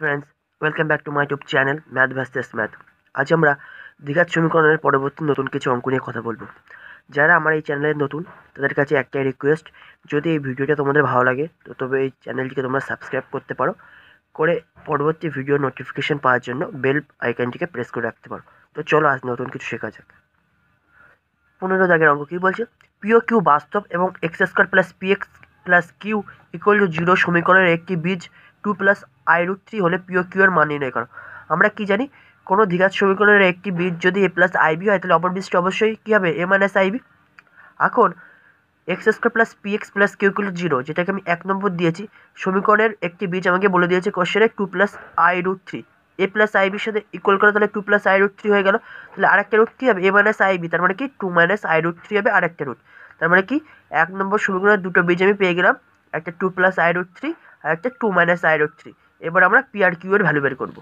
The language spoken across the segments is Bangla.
Friends welcome back to my YouTube channel math versus math আজ আমরা দ্বিঘাত সমীকরণের পরবর্তী নতুন কিছু অঙ্ক নিয়ে কথা বলব। যারা আমার এই চ্যানেলে নতুন, তাদের কাছে একটাই রিকোয়েস্ট যদি এই ভিডিওটা তোমাদের ভালো লাগে, তো তবে এই চ্যানেলটিকে তোমরা সাবস্ক্রাইব করতে পারো, করে পরবর্তী ভিডিও নোটিফিকেশন পাওয়ার জন্য বেল আইকনটিকে প্রেস করে রাখতে পারো। তো চলো আজ নতুন কিছু শেখা যাক। পনেরো দাগের অঙ্ক কী বলছে? পিও কিউ বাস্তব এবং x square plus p x plus q equal to zero সমীকরণের একটি বীজ two plus i root three হলে পিও কিউ এর মান নির্ণয় করো আমরা কি জানি, কোনো দ্বিঘাত সমীকরণের একটি বীজ যদি এ প্লাস আইবি হয়, তাহলে অপর বীজটি অবশ্যই কী হবে? এ মাইনাস আইবি এখন x square plus p x plus q equal zero যেটাকে আমি এক নম্বর দিয়েছি, সমীকরণের একটি বীজ আমাকে বলে দিয়েছে কোশ্চেনে two plus i root three a plus আইবির সাথে ইকুয়াল করে তাহলে two plus i root three হয়ে গেল। তাহলে আরেকটা রুট কী হবে? এ মাইনাস আইবি তার মানে কি? Two minus i root three হবে আরেকটা রুট তার মানে কি? এক নম্বর সমীকরণের দুটো বীজ আমি পেয়ে গেলাম, একটা two plus i root three আর একটা two minus i root three এবার আমরা পি আর কিউ এর ভ্যালু বের করব।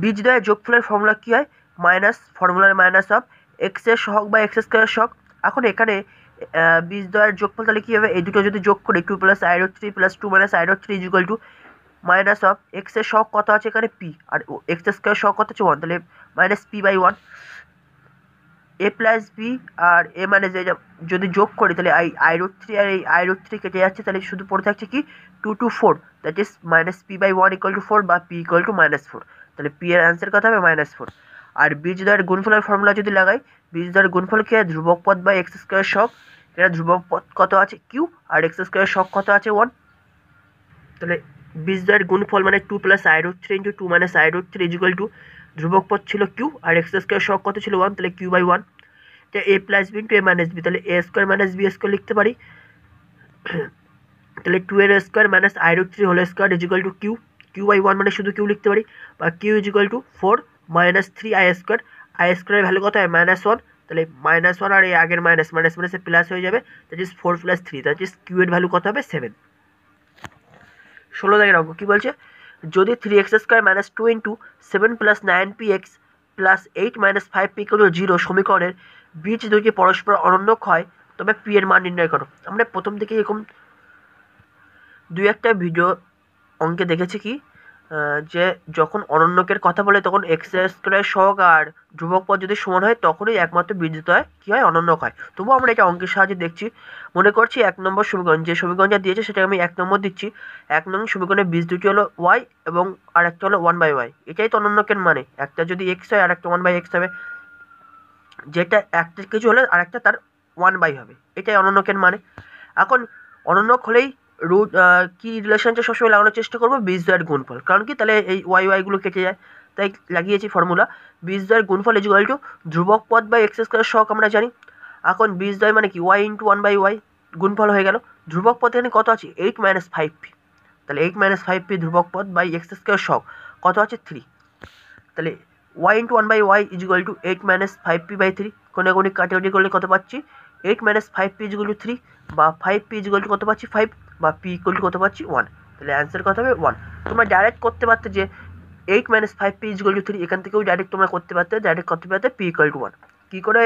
বীজদ্বয়ের যোগফলের ফর্মুলা কী হয়? মাইনাস ফর্মুলার মাইনাস অফ এক্সের সহগ বা এক্স স্কোয়ারের সহগ। এখন এখানে বীজদ্বয়ের যোগফল তাহলে কী হবে? এই দুটো যদি যোগ করি two plus i root three plus two minus i three equal to minus of এক্সের সহগ কত আছে এখানে পি আর এক্স স্কোয়ার সহগ কত আছে ওয়ান তাহলে minus p by one a plus b R a মানে যে যদি যোগ করি, তাহলে আই আই রুট থ্রি আর এই আই রুট থ্রি কেটে যাচ্ছে, তাহলে শুধু পড়ে থাকছে কি? Two two four that is minus p by one equal to four বা p equal to minus four তাহলে পি এর অ্যান্সার কত হবে? মাইনাস ফোর আর বীজদ্বয়ের গুণফলের ফর্মুলা যদি লাগাই বীজদ্বয়ের গুণফল কি হয় ধ্রুবক পদ বা এক্স স্কোয়ার শখ এটা ধ্রুবক পদ কত আছে? কিউ আর এক্স স্কোয়ার শখ কত আছে? ওয়ান তাহলে বীজদ্বয়ের গুণফল মানে two plus i root three into two minus i root three equal to ধ্রুবক পদ ছিল কিউ আর এক্স স্কোয়ার শখ কত ছিল ওয়ান তাহলে কিউ বাই ওয়ান তো a plus b into a minus b তাহলে a square minus b square লিখতে পারি। তাহলে টু এর square minus i root three whole square equal to q q by one মানে শুধু কিউ লিখতে পারি। বা q equal to four minus three i square i স্কোয়ারের ভ্যালু কত হয়? মাইনাস ওয়ান তাহলে মাইনাস ওয়ান আর এই আগের মাইনাস মাইনাস মাইনাসে প্লাস হয়ে যাবে। That is four plus three that is Q এর ভ্যালু কত হবে? সেভেন ষোলো দাগের অঙ্ক কী বলছে? যদি three X square minus two into seven plus nine P X plus eight minus five P call zero সমীকরণের বীজ দুটি পরস্পর অনন্যক হয় তবে পি এর মান নির্ণয় করো। আমরা প্রথম থেকে এরকম দুই একটা ভিডিও অঙ্কে দেখেছি কি? যে যখন অনন্যকের কথা বলে তখন এক্স স্কোয়ারের শখ আর ধ্রুবক পদ যদি সমান হয়, তখনই একমাত্র বীজিত হয়, কী হয়? অনন্যক হয়। তবুও আমরা এটা অঙ্কের সাহায্যে দেখছি। মনে করছি এক নম্বর সমীকরণ, যে সমীকরণ যা দিয়েছে সেটা আমি এক নম্বর দিচ্ছি। এক নম্বর সমীকরণের বীজ দুটি হলো ওয়াই এবং আর একটা হলো ওয়ান বাই ওয়াই এটাই তো অনন্যকের মানে। একটা যদি এক্স হয় আর একটা ওয়ান বাই এক্স হবে। যেটা একটা কিছু হলে আরেকটা তার ওয়ান বাই হবে। এটাই অনন্যকের মানে। এখন অনন্যক হলেই রুট কি রিলেশনটা সবসময় লাগানোর চেষ্টা করব? বীজদ্বয়ের গুণফল। কারণ কি? তাহলে এই ওয়াই ওয়াইগুলো কেটে যায়। তাই লাগিয়েছি ফর্মুলা বীজদ্বয়ের গুণফল ইজুয়াল টু ধ্রুবক পদ বাই এক্স স্কোয়ার শখ আমরা জানি। এখন বীজদ্বয় মানে কি? Y into one by Y গুণফল হয়ে গেল। ধ্রুবক পদ এখানে কত আছে? এইট মাইনাস ফাইভ পি তাহলে এইট মাইনাস ফাইভ পি ধ্রুবক পদ বাই এক্স স্কোয়ার শখ কত আছে? থ্রি তাহলে Y into one by Y equal to eight minus five P by three কোনো কোনো কাটাকুটি করলে কত পাচ্ছি? Eight minus five P equal to three বা ফাইভ পি ইজুয়াল টু কত পাচ্ছি? ফাইভ বা পি ইকুয়াল টু কত পাচ্ছি? ওয়ান তাহলে অ্যান্সার কত হবে? ওয়ান তোমরা ডাইরেক্ট করতে পারতে যে eight minus five P equal to three এখান থেকেও ডাইরেক্ট তোমরা করতে পারতে ডাইরেক্ট করতে পারতে পি ইকুয়াল টু ওয়ান কী করে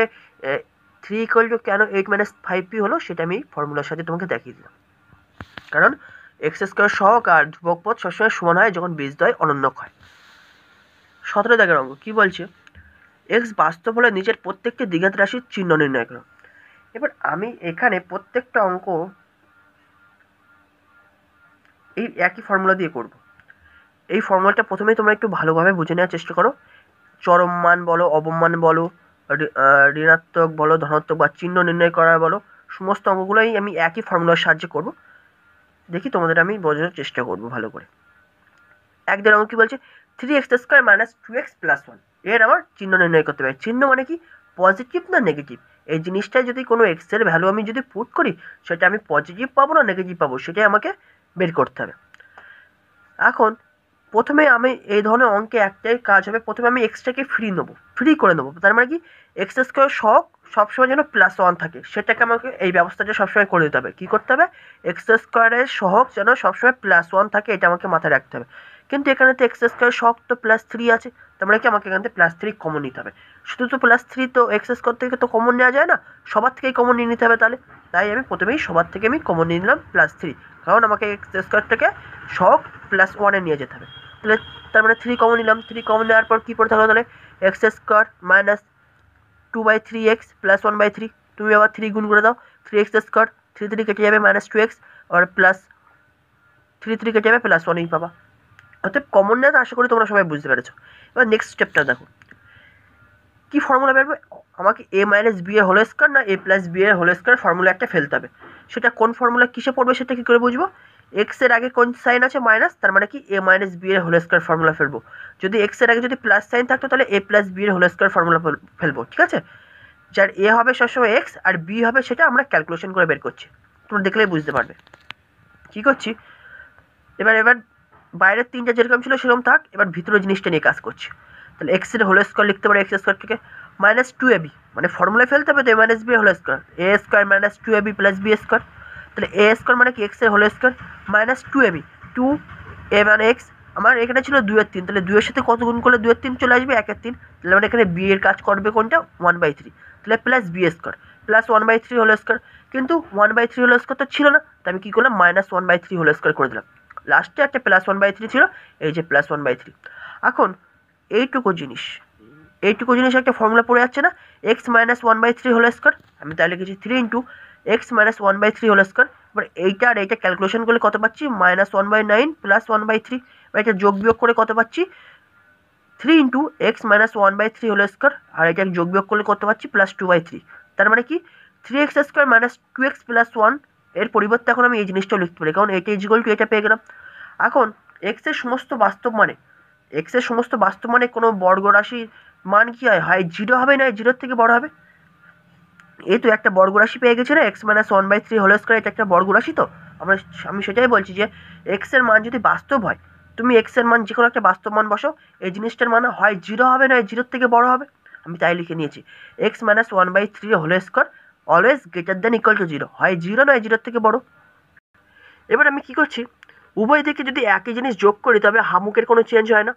থ্রি ইকুয়াল টু কেন এইট মাইনাস ফাইভ পি হলো? সেটা আমি ফর্মুলার সাথে তোমাকে দেখিয়ে দিলাম। কারণ এক্স স্কোয়ার সহক আর ধ্রুবক পথ সবসময় সমান হয় যখন বীজদ্বয় অনন্যক হয়। সতেরো দাগের অঙ্ক, কী বলছে? এক্স বাস্তব হলে নিজের প্রত্যেকটি দ্বিঘাত রাশির চিহ্ন নির্ণয় করো। এবার আমি এখানে প্রত্যেকটা অঙ্ক এই একই ফর্মুলা দিয়ে করব। এই ফর্মুলাটা প্রথমেই তোমরা একটু ভালোভাবে বুঝে নেওয়ার চেষ্টা করো। চরম মান বলো অবমান বলো ঋণাত্মক বলো, ধনাত্মক বা চিহ্ন নির্ণয় করার বলো, সমস্ত অঙ্কগুলোই আমি একই ফর্মুলার সাহায্যে করব। দেখি তোমাদের আমি বোঝানোর চেষ্টা করব ভালো করে। এক দেড় অঙ্ক কী বলছে? Three X square minus two X plus ওয়ানের আমার চিহ্ন নির্ণয় করতে পারি। চিহ্ন মানে কি? পজিটিভ না নেগেটিভ এই জিনিসটা যদি কোনো এক্সের ভ্যালু আমি যদি পুট করি, সেটা আমি পজিটিভ পাবো না নেগেটিভ পাবো? সেটাই আমাকে বের করতে হবে। এখন প্রথমে আমি এই ধরনের অঙ্কে একটাই কাজ হবে, প্রথমে আমি এক্সট্রাকে ফ্রি নেব ফ্রি করে নেব। তার মানে কি? এক্স স্কোয়ার শখ সবসময় যেন প্লাস ওয়ান থাকে, সেটাকে আমাকে এই ব্যবস্থাটা সবসময় করে দিতে হবে। কী করতে হবে? এক্স স্কোয়ারের সহগ যেন সবসময় প্লাস ওয়ান থাকে, এটা আমাকে মাথায় রাখতে হবে। কিন্তু এখানে তো এক্স স্কোয়ার সহগ তো প্লাস থ্রি আছে, তার মানে কি? আমাকে এখান থেকে প্লাস থ্রি কমন নিতে হবে। শুধু তো প্লাস থ্রি তো এক্স স্কোয়ার থেকে তো কমন নেওয়া যায় না, সবার থেকেই কমন নিয়ে নিতে হবে তাহলে। তাই আমি প্রথমেই সবার থেকে আমি কমন নিয়ে নিলাম প্লাস থ্রি কারণ আমাকে এক্স স্কোয়ারটাকে সহগ প্লাস ওয়ানে নিয়ে যেতে হবে। তাহলে তার মানে থ্রি কমন নিলাম। থ্রি কমন নেওয়ার পর কী পড়ে থাকল তাহলে? X square minus two by three X plus one by three তুমি আবার থ্রি গুণ করে দাও। Three X square three three কেটে যাবে মাইনাস টু এক্স আর প্লাস থ্রি থ্রি কেটে যাবে প্লাস ওয়ানই পাবা। অর্থাৎ কমন নেওয়া আশা করি তোমরা সবাই বুঝতে পেরেছ। এবার নেক্সট স্টেপটা দেখো। কী ফর্মুলা বেরবে আমাকে এ মাইনাস বি এর হোল স্কোয়ার না এ প্লাস বি এর হোল স্কোয়ার ফর্মুলা একটা ফেলতে হবে। সেটা কোন ফর্মুলা কিসে পড়বে সেটা কী করে বুঝব? এক্সের আগে কোন সাইন আছে মাইনাস তার মানে কি এ মাইনাস বি এর হোল স্কোয়ার ফর্মুলা ফেলব। যদি এক্সের আগে যদি প্লাস সাইন থাকতো তাহলে এ প্লাস বি এর হোল স্কোয়ার ফর্মুলা ফেলব, ঠিক আছে? যার এ হবে সবসময় এক্স আর বি হবে সেটা আমরা ক্যালকুলেশন করে বের করছি। তোমরা দেখলেই বুঝতে পারবে। কী করছি? এবার এবার বাইরের তিনটা যেরকম ছিল সেরকম থাক, এবার ভিতরের জিনিসটা নিয়ে কাজ করছি। তাহলে এক্সের হোল স্কোয়ার লিখতে পারি এক্স স্কোয়ার থেকে মাইনাস টু এ বি মানে ফর্মুলায় ফেলতে হবে তো A minus B whole square A square minus two A B plus B square তাহলে এ স্কোয়ার মানে কি? এক্সের whole square minus two A B two A মানে এক্স আমার এখানে ছিল দুয়ের তিন, তাহলে দুয়ের সাথে কত গুণ করলে দুয়ের তিন চলে আসবে? একের তিন। তাহলে মানে এখানে বি এর কাজ করবে কোনটা? ওয়ান বাই থ্রি তাহলে plus B square plus one by three whole square কিন্তু one by three whole square তো ছিল না তো আমি কী করলাম? Minus one by three whole square করে দিলাম। লাস্টে একটা প্লাস ওয়ান বাই থ্রি ছিল, এই যে প্লাস ওয়ান বাই থ্রি এখন এইটুকু জিনিস। এইটুকু জিনিস একটা ফর্মুলা পড়ে যাচ্ছে না? X minus one by three whole square আমি তাহলে লিখেছি three into X minus one by three whole square এবার এইটা আর এইটা ক্যালকুলেশন করলে কত পাচ্ছি? Minus one by nine plus one by three এবার এটা যোগ বিয়োগ করে কত পাচ্ছি? Three into X minus one by three whole square আর এটা যোগ বিয়োগ করলে কত পাচ্ছি? প্লাস টু বাই থ্রি তার মানে কি? Three X square minus two X plus ওয়ানের পরিবর্তে এখন আমি এই জিনিসটাও লিখতে পারি। কারণ এটা ইজিকল টু এটা পেয়ে গেলাম। এখন এক্সের সমস্ত বাস্তব মানে এক্সের সমস্ত বাস্তব মানে কোনো বর্গ রাশির মান কী হয়? হয় জিরো হবে না জিরোর থেকে বড় হবে? এই তো একটা বর্গ রাশি পেয়ে গেছে না X minus one by three whole square এটা একটা বর্গ রাশি তো? আমরা আমি সেটাই বলছি যে এক্সের মান যদি বাস্তব হয়, তুমি এক্সের মান যে কোনো একটা বাস্তব মান বসো এই জিনিসটার মান হয় জিরো হবে না জিরোর থেকে বড় হবে? আমি তাই লিখে নিয়েছি X minus one by three whole square always greater than equal to zero হয় জিরো নয় জিরোর থেকে বড়? এবার আমি কী করছি? উভয় দিকে যদি একই জিনিস যোগ করি, তবে হামুকের কোনো চেঞ্জ হয় না।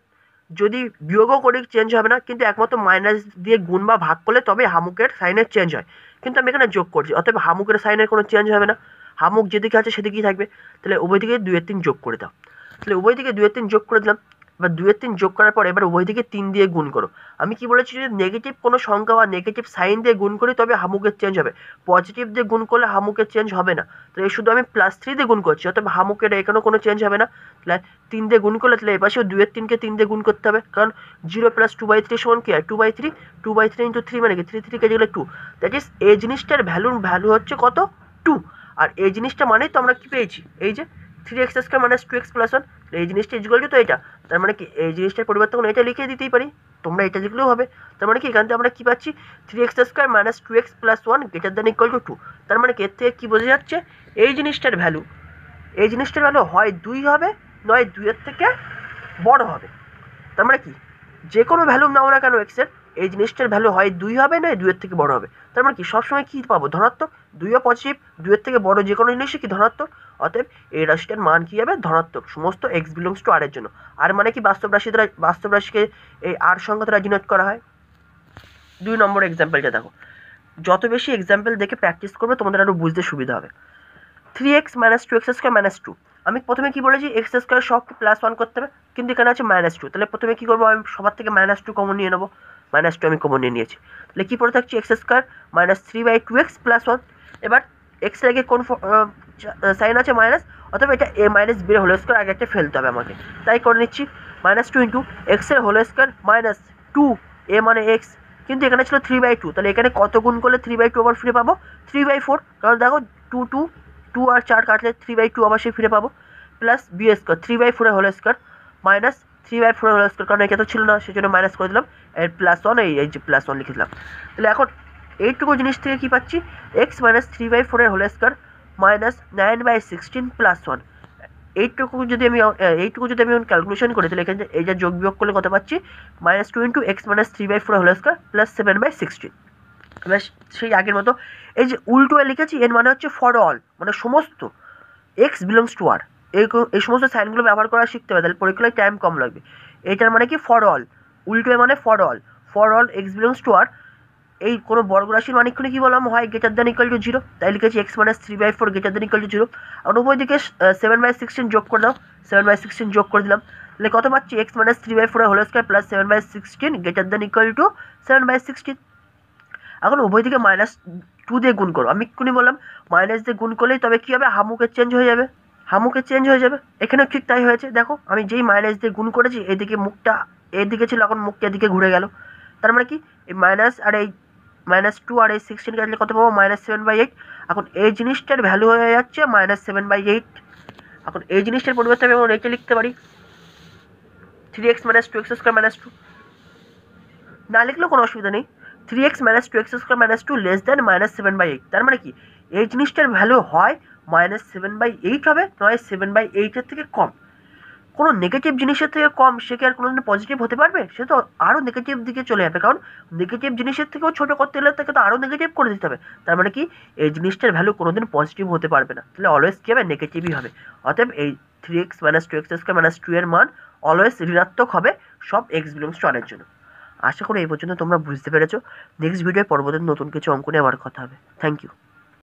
যদি বিয়োগও করি চেঞ্জ হবে না, কিন্তু একমাত্র মাইনাস দিয়ে গুণ বা ভাগ করলে তবে হামুকের সাইনের চেঞ্জ হয়। কিন্তু আমি এখানে যোগ করছি, অতএব হামুকের সাইনের কোনো চেঞ্জ হবে না। হামুক যেদিকে আছে সেদিকেই থাকবে। তাহলে উভয় দিকে দুয়ের তিন যোগ করে দাও। তাহলে উভয় দিকে দুয়ের তিন যোগ করে দিলাম। এবার দুয়ের তিন যোগ করার পর এবার উভয় দিকে তিন দিয়ে গুণ করো। আমি কি বলেছি যদি নেগেটিভ কোনো সংখ্যা বা নেগেটিভ সাইন দিয়ে গুণ করি তবে হামুকের চেঞ্জ হবে। পজিটিভ দিয়ে গুণ করলে হামুকের চেঞ্জ হবে না। তো এই শুধু আমি প্লাস থ্রি দিয়ে গুণ করছি, অতএব হামুকের এখানেও কোনো চেঞ্জ হবে না। তাহলে তিন দিয়ে গুণ করলে তাহলে এপাশেও দুয়ের তিনকে তিন দিয়ে গুণ করতে হবে। কারণ zero plus two by three সমান কি? হয় two by three two by three into three মানে কি? থ্রি থ্রি কেটে গেলে টু দ্যাট ইস এই জিনিসটার ভ্যালুর ভ্যালু হচ্ছে কত? টু আর এই জিনিসটা মানেই তো আমরা কী পেয়েছি? এই যে three X square minus two X plus one এই জিনিসটা ইজুয়াল তো এটা। তার মানে কি? এই জিনিসটার পরিবর্তে কোনো এটা লিখে দিতেই পারি। তোমরা এটা লিখলেও হবে। তার মানে কি? এখান থেকে আমরা কী পাচ্ছি? Three X square minus two X plus one greater than equal to two তার মানে কি? এর থেকে কী বোঝা যাচ্ছে? এই জিনিসটার ভ্যালু এই জিনিসটার ভ্যালু হয় দুই হবে, নয় দুইয়ের থেকে বড় হবে। তার মানে কি? যে কোনো ভ্যালু নাও না কেন এক্সের এই জিনিসটার ভ্যালু হয় দুই হবে, নয় দুইয়ের থেকে বড় হবে। তার মানে কি? সবসময় কী পাবো? ধনাত্মক দুইও পজিটিভ দুইয়ের থেকে বড় যে কোনো জিনিসই কি ধনাত্মক? অতএব এই রাশিটার মান কী হবে? ধনাত্মক। সমস্ত এক্স বিলংস টু আর এর জন্য। আর মানে কি? বাস্তব রাশি দ্বারা বাস্তব রাশিকে এই আর সংখ্যা দ্বারা ডিনোট করা হয়। দুই নম্বর এক্সাম্পলটা দেখো। যত বেশি এক্সাম্পল দেখে প্র্যাকটিস করবে, তোমাদের আরও বুঝতে সুবিধা হবে। Three X minus two X square minus two আমি প্রথমে কী বলেছি? এক্স স্কোয়ার সবকে প্লাস ওয়ান করতে হবে। কিন্তু এখানে আছে মাইনাস টু তাহলে প্রথমে কী করব? আমি সবার থেকে মাইনাস টু কমন নিয়ে নেব। মাইনাস টু আমি কমন নিয়ে নিয়েছি। তাহলে কী পড়ে থাকছি? X square minus three by two X plus one এবার এক্সের আগে কোন সাইন আছে মাইনাস অথবা এটা A minus B whole square আগে একটা ফেলতে হবে আমাকে। তাই করে নিচ্ছি মাইনাস টু ইন্টু এক্সের whole square minus two A মানে এক্স কিন্তু এখানে ছিল থ্রি বাই টু তাহলে এখানে কত গুণ করলে থ্রি বাই টু আবার ফিরে পাবো? থ্রি বাই ফোর কারণ দেখো টু টু টু আর চার কাটলে থ্রি বাই টু আবার সে ফিরে পাবো plus B square three by ফোরের whole square minus three by ফোরের হোল স্কোয়ার কারণ এটা তো ছিল না সেই জন্য মাইনাস করে দিলাম এর প্লাস ওয়ান এই যে প্লাস ওয়ান লিখে দিলাম। তাহলে এখন এইটুকু জিনিস থেকে কী পাচ্ছি? এক্স মাইনাস থ্রি বাই ফোরের whole square minus nine by sixteen plus one এইটুকু যদি আমি, এইটুকু যদি আমি ক্যালকুলেশন করি, তাহলে এখানে এই যে যোগ বিয়োগ করলে কত পাচ্ছি? Minus two into X minus three by four whole square plus seven by sixteen এবার সেই আগের মতো। এই যে উল্টো এ লিখেছি, এর মানে হচ্ছে ফর অল মানে সমস্ত। এক্স বিলংস টু আর এই এই সমস্ত সাইনগুলো ব্যবহার করা শিখতে হবে, তাহলে পরীক্ষায় টাইম কম লাগবে। এটার মানে কি? ফর অল উল্টো এ মানে for all for all x belongs to আর এই কোনো বর্গ রাশির মানিকক্ষণে কী বললাম? হয় greater than equal to zero তাই লিখেছি X minus three by four greater than equal to zero আর উপর দিকে সেভেন বাই সিক্সটিন যোগ করে দাও। সেভেন বাই সিক্সটিন যোগ করে দিলাম। তাহলে কত পাচ্ছি? X minus three by four whole square plus seven by sixteen greater than equal to seven by sixteen এখন উভয় দিকে মাইনাস টু দিয়ে গুণ করো। আমি এক্ষুনি বললাম মাইনাস দিয়ে গুণ করলেই তবে কী হবে? হামুকে চেঞ্জ হয়ে যাবে। হামুকে চেঞ্জ হয়ে যাবে। এখানেও ঠিক তাই হয়েছে। দেখো, আমি যেই মাইনাস দিয়ে গুণ করেছি, এদিকে মুখটা, এদিকে ছিল, এখন মুখটা এদিকে ঘুরে গেল। তার মানে কি? এই মাইনাস আর এই মাইনাস টু আর এই সিক্সটিন কাটলে কত পাবো? মাইনাস সেভেন বাই এইট এখন এই জিনিসটার ভ্যালু হয়ে যাচ্ছে মাইনাস সেভেন বাই এইট এখন এই জিনিসটার পরিবর্তে আমি এখন লিখতে পারি। Three X minus two X square minus two না লিখলেও কোনো অসুবিধা নেই। Three X minus two X square minus two less than minus seven by eight তার মানে কি? এই জিনিসটার ভ্যালু হয় মাইনাস সেভেন বাই এইট হবে, নয় সেভেন বাই এইটের থেকে কম। কোনো নেগেটিভ জিনিসের থেকে কম সে কি আর কোনো দিন পজিটিভ হতে পারবে? সে তো আরও নেগেটিভ দিকে চলে যাবে। কারণ নেগেটিভ জিনিসের থেকেও ছোটো করতে গেলে তাকে তো আরও নেগেটিভ করে দিতে হবে। তার মানে কি? এই জিনিসটার ভ্যালু কোনো দিন পজিটিভ হতে পারবে না। তাহলে অলওয়েজ কী হবে? নেগেটিভই হবে। অতএব এই three X minus two X square minus two এর মান অলওয়েজ ঋণাত্মক হবে সব এক্স বিলংস টু আনের জন্য। আশা করি এই পর্যন্ত তোমরা বুঝতে পেরেছ। নেক্সট ভিডিওয় পরবর্তী নতুন কিছু অঙ্ক নিয়ে আবার কথা হবে। Thank you